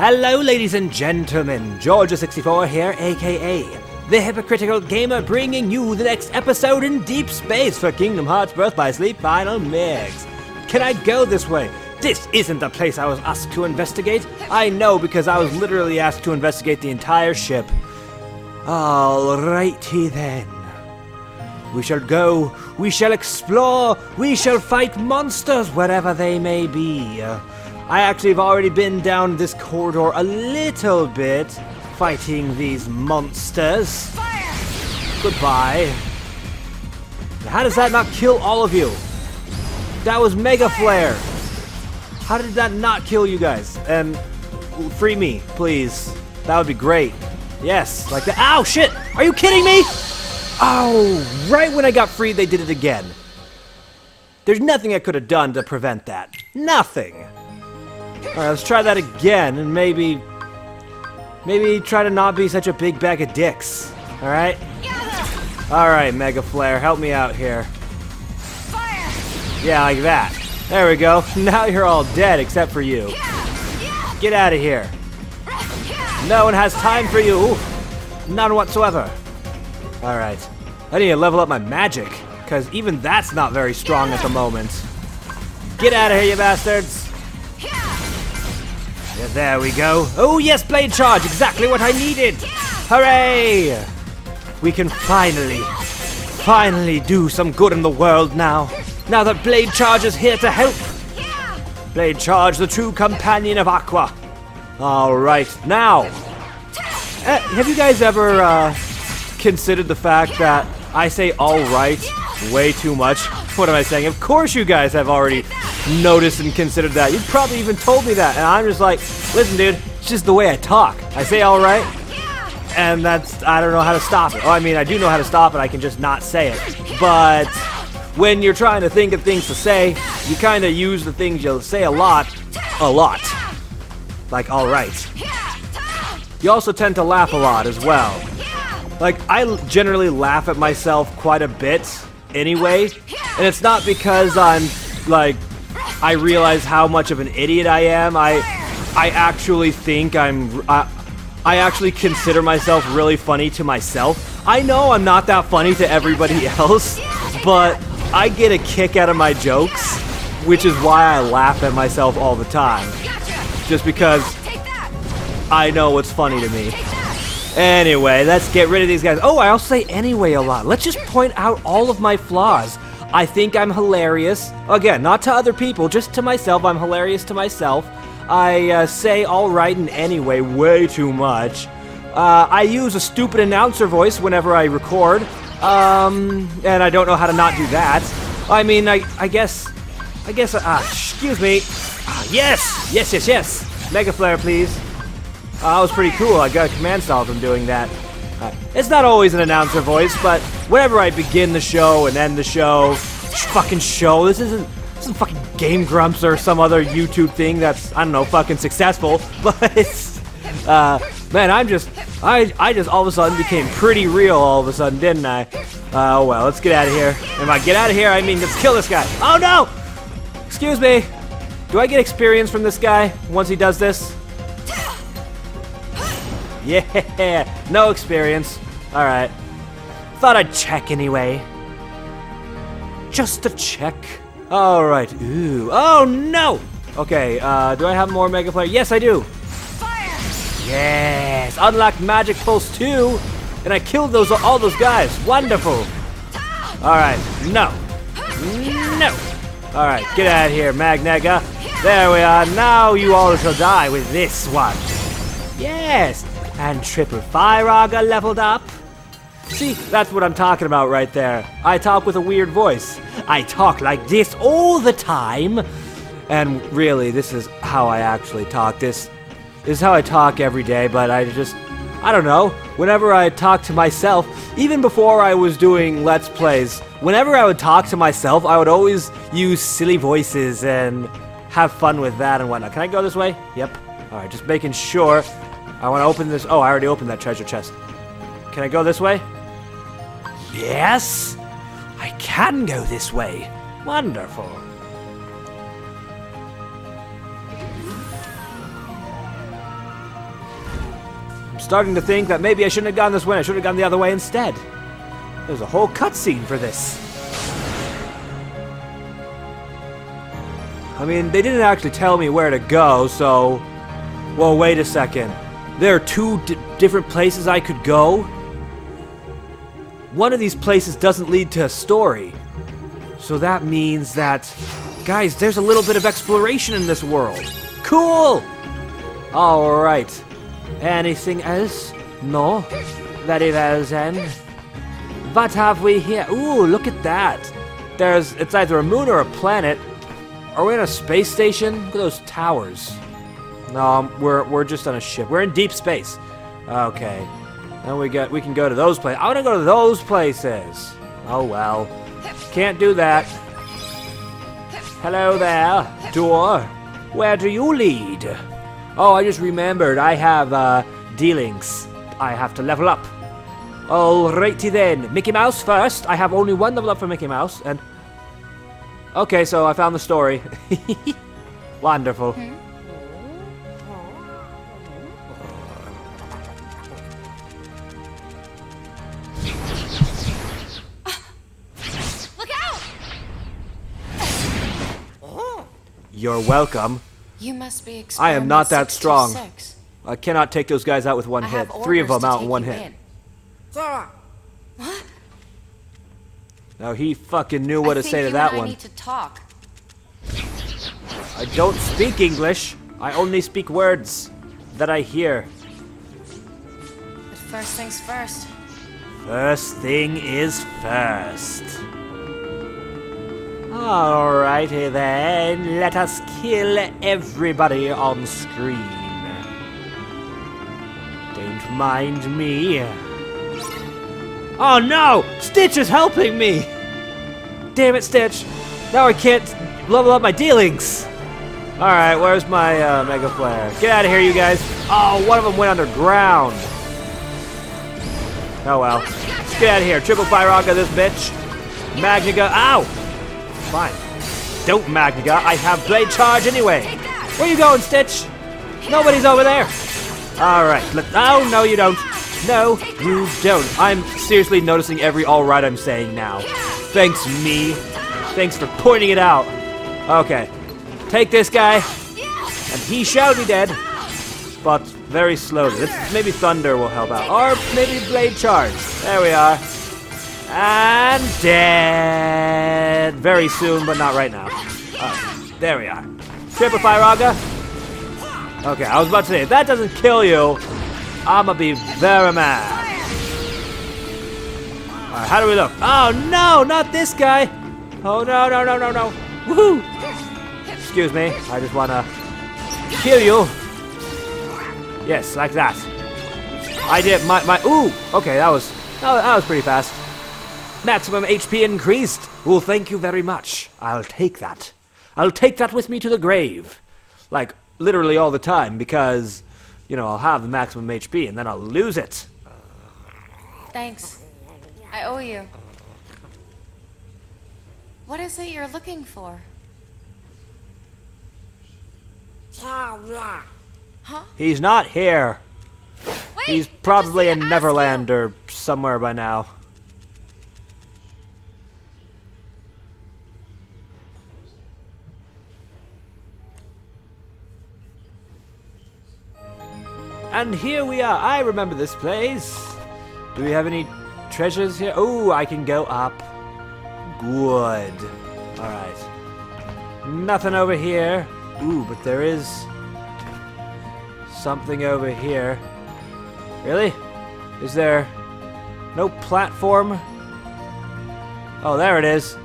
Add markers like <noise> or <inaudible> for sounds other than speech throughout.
Hello, ladies and gentlemen. Georgia64 here, aka the Hypocritical Gamer, bringing you the next episode in deep space for Kingdom Hearts Birth by Sleep Final Mix. Can I go this way? This isn't the place I was asked to investigate. I know because I was literally asked to investigate the entire ship. Alrighty then. We shall go, we shall explore, we shall fight monsters wherever they may be. I actually have already been down this corridor a little bit, fighting these monsters. Fire! Goodbye. How does that not kill all of you? That was Mega Flare. How did that not kill you guys? And free me, please. That would be great. Yes, like that. Ow, shit! Are you kidding me? Oh, right when I got freed, they did it again. There's nothing I could have done to prevent that. Nothing. Alright, let's try that again, and maybe... Maybe try to not be such a big bag of dicks. Alright? Alright, Mega Flare, help me out here. Yeah, like that. There we go. <laughs> Now you're all dead, except for you. Get out of here. No one has time for you. None whatsoever. Alright. I need to level up my magic, because even that's not very strong at the moment. Get out of here, you bastards! There we go. Oh yes, Blade Charge! Exactly what I needed! Hooray! We can finally, finally do some good in the world now. Now that Blade Charge is here to help. Blade Charge, the true companion of Aqua. Alright, now. Uh, have you guys ever uh, considered the fact that I say alright way too much? What am I saying? Of course you guys have already noticed and considered that. You probably even told me that. And I'm just like, listen, dude, it's just the way I talk. I say all right, and that's, I don't know how to stop it. Oh, I mean, I do know how to stop it. I can just not say it. But when you're trying to think of things to say, you kind of use the things you'll say a lot, a lot. Like, all right. You also tend to laugh a lot as well. Like, I generally laugh at myself quite a bit anyway. And it's not because I'm, like, I realize how much of an idiot I am. I I actually think I'm I, I actually consider myself really funny to myself. I know I'm not that funny to everybody <laughs> else, but I get a kick out of my jokes, which is why I laugh at myself all the time. Just because I know what's funny to me. Anyway, let's get rid of these guys. Oh, I'll say anyway a lot. Let's just point out all of my flaws. I think I'm hilarious. Again, not to other people, just to myself. I'm hilarious to myself. I uh, say alright and anyway way too much. Uh, I use a stupid announcer voice whenever I record. Um, and I don't know how to not do that. I mean, I, I guess, I guess, uh, excuse me. Ah, yes, yes, yes, yes. Mega Flare, please. Uh, that was pretty cool. I got a command style from doing that. Uh, it's not always an announcer voice, but whenever I begin the show and end the show, fucking show, this isn't isn't fucking Game Grumps or some other YouTube thing that's I don't know fucking successful, <laughs> but it's uh, man, I'm just I I just all of a sudden became pretty real all of a sudden, didn't I? Uh, oh well, let's get out of here. And I get out of here, I mean let's kill this guy. Oh no! Excuse me. Do I get experience from this guy once he does this? <laughs> Yeah, no experience. Alright. Thought I'd check anyway. Just to check. Alright, ooh. Oh no! Okay, uh, do I have more Mega Flare? Yes, I do! Fire! Yes! Unlock Magic Pulse 2! And I killed those all those guys. Wonderful! Alright, no. No! Alright, get out of here, Magnega. There we are. Now you all shall die with this one. Yes! And Triple Firaga leveled up. See, that's what I'm talking about right there. I talk with a weird voice. I talk like this all the time. And really, this is how I actually talk. This, this is how I talk every day, but I just, I don't know. Whenever I talk to myself, even before I was doing Let's Plays, whenever I would talk to myself, I would always use silly voices and have fun with that and whatnot. Can I go this way? Yep. Alright, just making sure. I want to open this. Oh, I already opened that treasure chest. Can I go this way? Yes, I can go this way. Wonderful. I'm starting to think that maybe I shouldn't have gone this way. I should have gone the other way instead. There's a whole cutscene for this. I mean, they didn't actually tell me where to go, so... Well, wait a second. There are two different places I could go? One of these places doesn't lead to a story. So that means that... Guys, there's a little bit of exploration in this world. Cool! Alright. Anything else? No? Very well then. What have we here? Ooh, look at that. There's, it's either a moon or a planet. Are we in a space station? Look at those towers. No, we're, we're just on a ship. We're in deep space. Okay. Then we got, we can go to those places. I want to go to those places. Oh well. Can't do that. Hello there, door. Where do you lead? Oh, I just remembered. I have uh, dealings. I have to level up. Alrighty then. Mickey Mouse first. I have only one level up for Mickey Mouse, and... Okay, so I found the story. <laughs> Wonderful. Hmm? You're welcome. You must be I am not that strong. I cannot take those guys out with one I hit. Three of them out in one hit. In. Sarah. What? Now he fucking knew what I to say to that I one. Need to talk. I don't speak English. I only speak words that I hear. But first things first. First thing is first. Alrighty then, let us kill everybody on screen. Don't mind me. Oh no! Stitch is helping me! Damn it, Stitch! Now I can't level up my dealings! Alright, where's my uh, Mega Flare? Get out of here, you guys! Oh, one of them went underground! Oh well. Let's get out of here. Triple Firaga this bitch. Magnega. Ow! Fine. Don't Magnega. I have Blade Charge anyway. Where you going, Stitch? Nobody's over there. Alright. Oh, no, you don't. No, you don't. I'm seriously noticing every alright I'm saying now. Thanks, me. Thanks for pointing it out. Okay. Take this guy, and he shall be dead. But very slowly. maybe Thunder will help out. Or maybe Blade Charge. There we are. And dead. Very soon, but not right now. there we are. Triple Firaga. Okay, I was about to say, if that doesn't kill you, I'ma be very mad. Alright, how do we look? Oh no, not this guy! Oh no, no, no, no, no. Woohoo! Excuse me, I just wanna kill you. Yes, like that. I did my, my, ooh! Okay, that was, that was pretty fast. Maximum HP increased. Well, thank you very much. I'll take that. I'll take that with me to the grave. Like, literally all the time, because you know, I'll have the maximum HP and then I'll lose it. Thanks. I owe you. What is it you're looking for? Huh? He's not here. Wait, He's probably in Neverland or somewhere by now. And here we are. I remember this place. Do we have any treasures here? Oh, I can go up. Good. Alright. Nothing over here. Ooh, but there is something over here. Really? Is there no platform? Oh, there it is.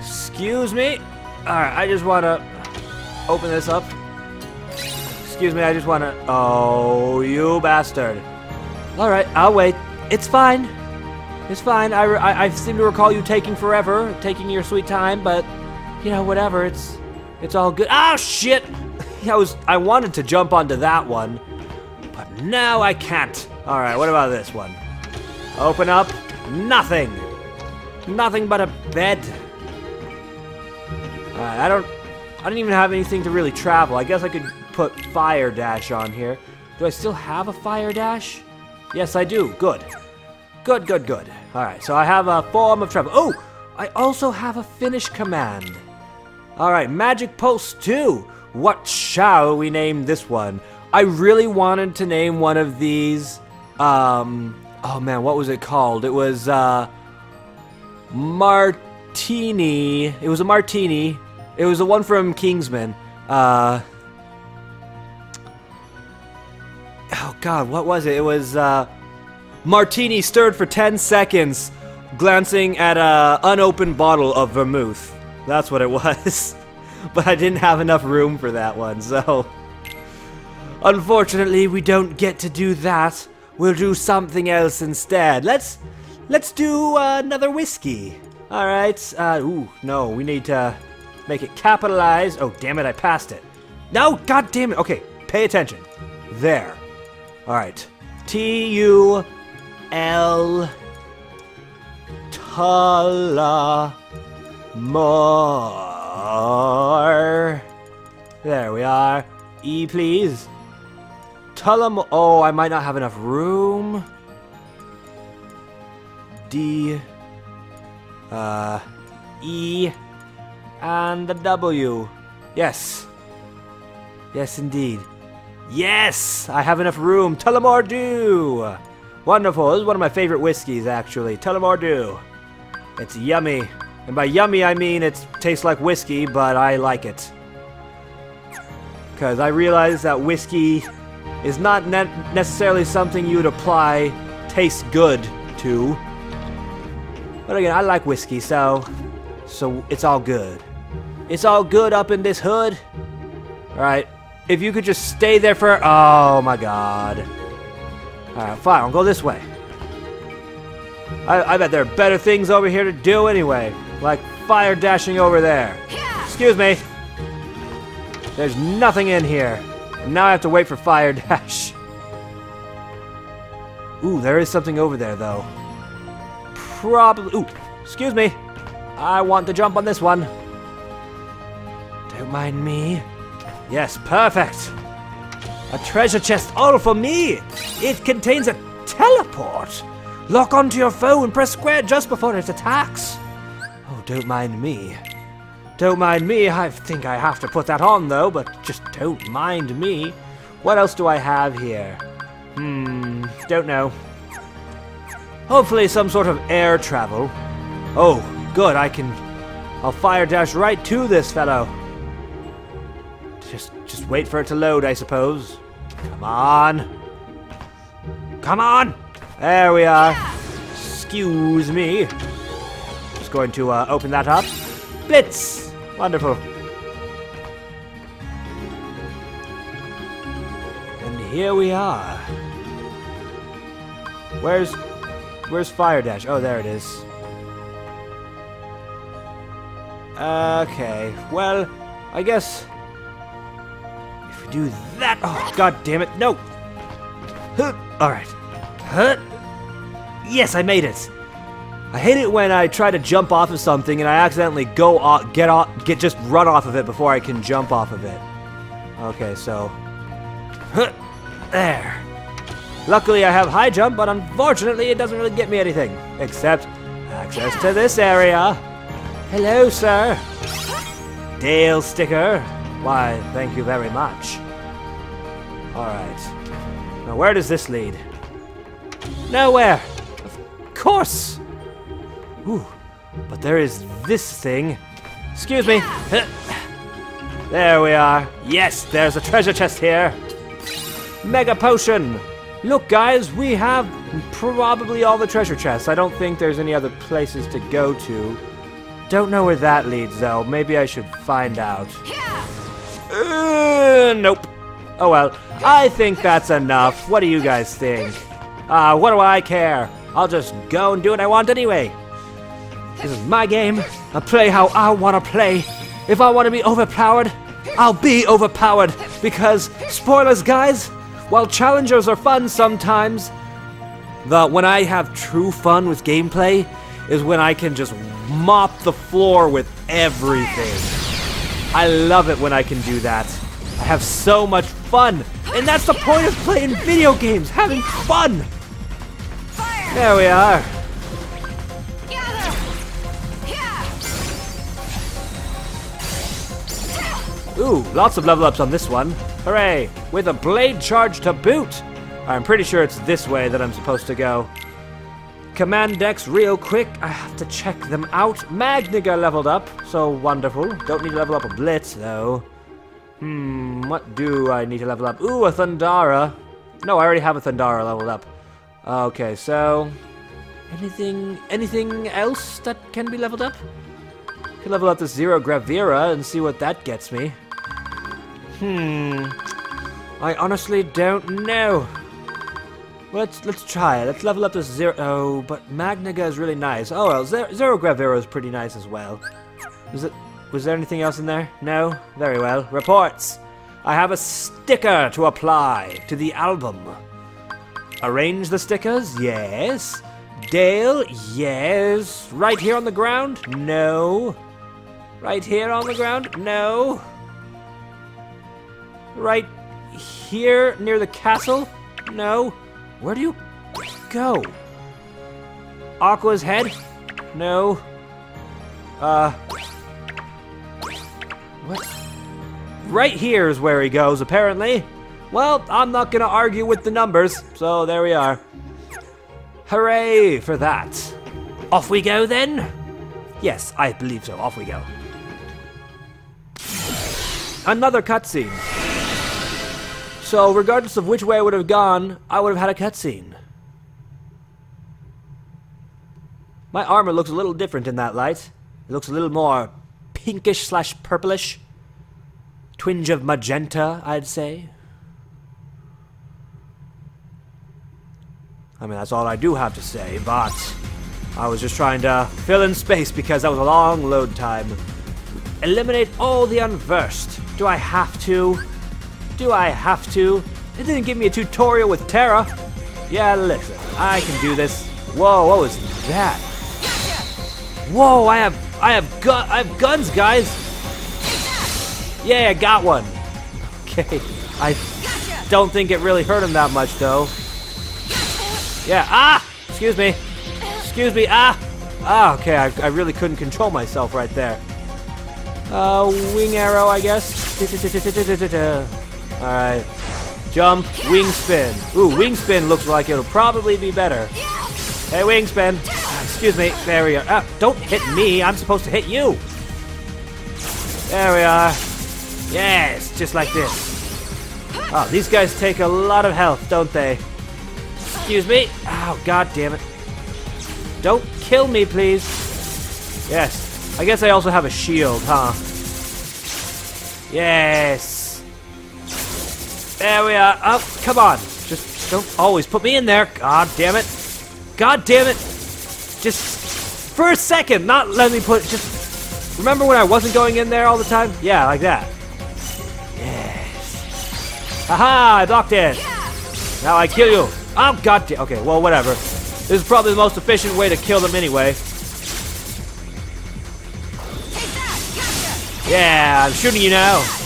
Excuse me? Alright, I just want to open this up. Excuse me, I just want to... Oh, you bastard. Alright, I'll wait. It's fine. It's fine. I, I, I, seem to recall you taking forever, taking your sweet time, but, you know, whatever. It's it's all good. Oh, shit! <laughs> I was I wanted to jump onto that one, but now I can't. Alright, what about this one? Open up. Nothing. Nothing but a bed. Alright, I don't... I don't even have anything to really travel. I guess I could put Fire Dash on here. Do I still have a fire dash? Yes, I do. Good. Good, good, good. Alright, so I have a form of travel. Oh! I also have a finish command. Alright, Magic Pulse 2. What shall we name this one? I really wanted to name one of these. Um, oh man, what was it called? It was, uh, Martini. It was a martini. It was the one from Kingsman. Uh, god, what was it? It was, uh, Martini stirred for 10 seconds, glancing at a unopened bottle of vermouth. That's what it <laughs> was. but I didn't have enough room for that one, so... Unfortunately, we don't get to do that. We'll do something else instead. Let's... Let's do uh, another whiskey. Alright, uh, ooh, no, we need to make it capitalize. Oh, damn it, I passed it. No, god damn it. Okay, pay attention. There. Alright. T-U... L Tala more. There we are. E, please. Tullam. Oh, I might not have enough room. D. Uh. E. And the W. Yes. Yes, indeed. Yes! I have enough room. Dew! Wonderful. This is one of my favorite whiskeys, actually. Dew. It's yummy. And by yummy, I mean it tastes like whiskey, but I like it. Because I realize that whiskey is not ne necessarily something you would apply tastes good to. But again, I like whiskey, so... So it's all good. It's all good up in this hood. Alright. If you could just stay there for... Oh my god. Alright, fine. I'll go this way. I, I bet there are better things over here to do anyway. Like fire dashing over there. Excuse me. There's nothing in here. And now I have to wait for fire <laughs> dash. Ooh, there is something over there, though. Probably... Ooh, excuse me. I want to jump on this one. Don't mind me. Yes, perfect. A treasure chest all for me. It contains a teleport. Lock onto your foe and press square just before it attacks. Oh, don't mind me. Don't mind me. I think I have to put that on, though, but just don't mind me. What else do I have here? Hmm, don't know. Hopefully some sort of air travel. Oh, good, I can... I'll fire dash right to this fellow. Just, just wait for it to load, I suppose. Come on. Come on! There we are. Excuse me. Just going to uh, open that up. Blitz! Wonderful. And here we are. Where's... Where's Fire Dash? Oh, there it is. Okay, well, I guess... Do that... Oh, god damn it, no! Alright. Huh? Yes, I made it. I hate it when I try to jump off of something and I accidentally go off, get off, get just run off of it before I can jump off of it. Okay, so huh, there. Luckily, I have high jump, but unfortunately, it doesn't really get me anything except access to this area. Hello, sir. Dale sticker. Why, thank you very much. All right. Now, where does this lead? Nowhere! Of course! Ooh, but there is this thing. Excuse me. <laughs> There we are. Yes, there's a treasure chest here. Mega potion! Look, guys, we have probably all the treasure chests. I don't think there's any other places to go to. Don't know where that leads, though. Maybe I should find out. Uh, nope. Oh well. I think that's enough. What do you guys think? Ah, uh, what do I care? I'll just go and do what I want anyway. This is my game. I play how I want to play. If I want to be overpowered, I'll be overpowered. Because, spoilers guys, while challengers are fun sometimes, the when I have true fun with gameplay is when I can just mop the floor with everything. I love it when I can do that. I have so much fun. And that's the point of playing video games, having fun. There we are. Ooh, lots of level ups on this one. Hooray! With a blade charge to boot! I'm pretty sure it's this way that I'm supposed to go. Command decks real quick. I have to check them out. Magnega leveled up, so wonderful. Don't need to level up a Blitz, though. Hmm, what do I need to level up? Ooh, a Thundara. No, I already have a Thundara leveled up. Okay, so... Anything, anything else that can be leveled up? Could level up the Zero Gravira and see what that gets me. Hmm. I honestly don't know. Let's let's try it. Let's level up this zero. Oh, but Magnega is really nice. Oh well, zero, zero Gravira is pretty nice as well. Was it? Was there anything else in there? No. Very well. Reports. I have a sticker to apply to the album. Arrange the stickers? Yes. Dale? Yes. Right here on the ground? No. Right here on the ground? No. Right here near the castle? No. Where do you go? Aqua's head? No. Uh. What? Right here is where he goes, apparently. Well, I'm not gonna argue with the numbers, so there we are. Hooray for that. Off we go then? Yes, I believe so. Off we go. Another cutscene. So, regardless of which way I would have gone, I would have had a cutscene. My armor looks a little different in that light. It looks a little more pinkish slash purplish. Twinge of magenta, I'd say. I mean, that's all I do have to say, but I was just trying to fill in space because that was a long load time. Eliminate all the unversed. Do I have to? Do I have to? It didn't give me a tutorial with Terra. Yeah, listen, I can do this. Whoa, what was that? Whoa, I have, I have gun, I have guns, guys. Yeah, I got one. Okay, I don't think it really hurt him that much though. Yeah, ah! Excuse me. Excuse me, ah! Ah, okay, I, I really couldn't control myself right there. Uh, wing arrow, I guess. <laughs> Alright. Jump, wing spin. Ooh, wing spin looks like it'll probably be better. Hey, wing spin. Excuse me. There we are. Ah, don't hit me. I'm supposed to hit you. There we are. Yes, just like this. Oh, these guys take a lot of health, don't they? Excuse me. Oh, god damn it. Don't kill me, please. Yes. I guess I also have a shield, huh? Yes. There we are. Oh, come on. Just don't always put me in there. God damn it. God damn it. Just for a second, not let me put just remember when I wasn't going in there all the time? Yeah, like that. Yes. Aha, I blocked it. Now I kill you. Oh god damn okay, well whatever. This is probably the most efficient way to kill them anyway. Yeah, I'm shooting you now.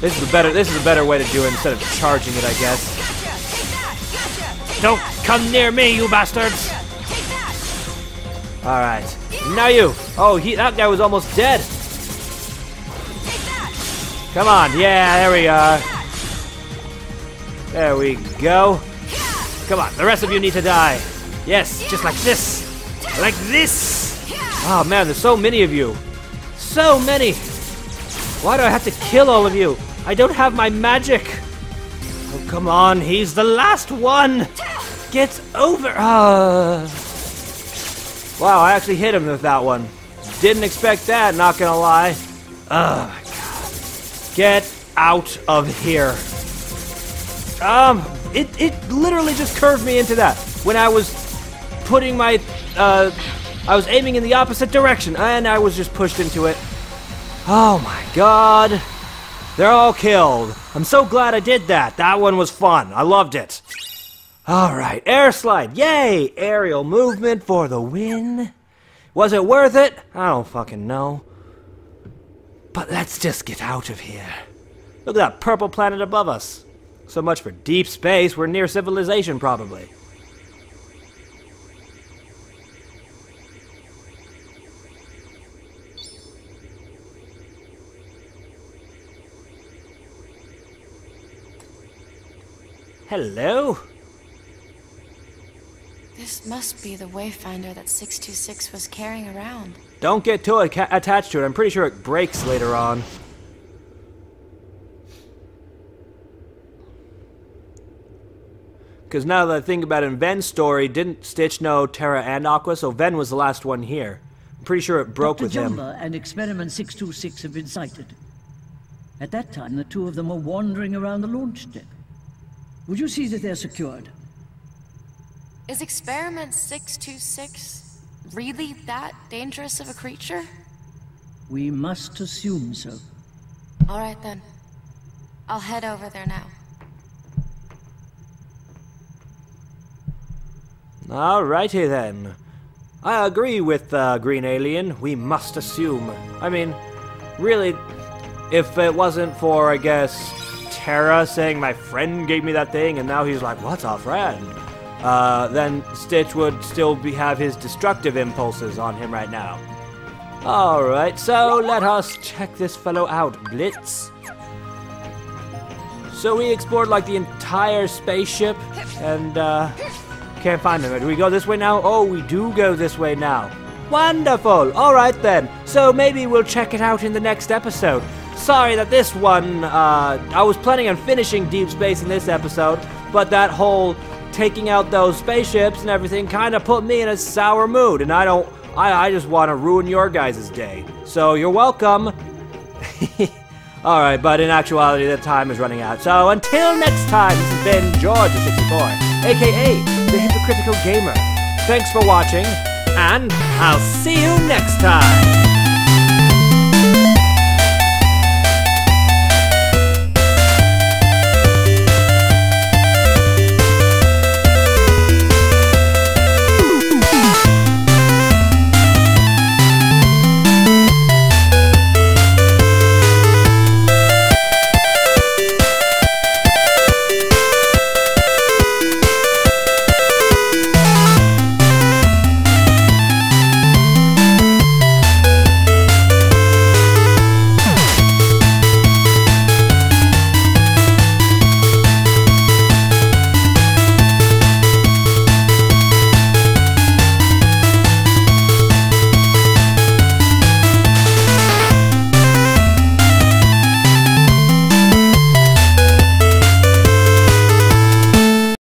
This is a better this is a better way to do it instead of charging it, I guess. Don't come near me, you bastards! Alright. Now you! Oh, he that guy was almost dead! Come on, yeah, there we are. There we go. Come on, the rest of you need to die. Yes, just like this. Like this! Oh man, there's so many of you. So many! Why do I have to kill all of you? I don't have my magic. Oh, come on, he's the last one. Get over. Uh... Wow, I actually hit him with that one. Didn't expect that, not gonna lie. Oh my god. Get out of here. Um, it, it literally just curved me into that. When I was putting my, uh, I was aiming in the opposite direction, and I was just pushed into it. Oh my god. They're all killed. I'm so glad I did that. That one was fun. I loved it. Alright, air slide. Yay! Aerial movement for the win. Was it worth it? I don't fucking know. But let's just get out of here. Look at that purple planet above us. So much for deep space. We're near civilization, probably. Hello? This must be the Wayfinder that 626 was carrying around. Don't get too attached to it. I'm pretty sure it breaks later on. Because now that I think about it, in Ven's story, didn't Stitch know Terra and Aqua? So Ven was the last one here. I'm pretty sure it broke Dr. with Jumba him. and Experiment 626 have been sighted. At that time, the two of them were wandering around the launch deck. Would you see that they're secured? Is Experiment 626 really that dangerous of a creature? We must assume so. Alright then. I'll head over there now. Alrighty then. I agree with uh, Green Alien. We must assume. I mean, really, if it wasn't for, I guess, Terra saying my friend gave me that thing, and now he's like, what's our friend? Uh, then Stitch would still be, have his destructive impulses on him right now. Alright, so let us check this fellow out, Blitz. So we explored like the entire spaceship, and uh, can't find him. Do we go this way now? Oh, we do go this way now. Wonderful! Alright then, so maybe we'll check it out in the next episode. Sorry that this one, uh, I was planning on finishing Deep Space in this episode, but that whole taking out those spaceships and everything kind of put me in a sour mood, and I don't, I, I just want to ruin your guys' day. So you're welcome. <laughs> Alright, but in actuality, the time is running out. So until next time, this has been Georgia64, aka the Hypocritical Gamer. Thanks for watching, and I'll see you next time!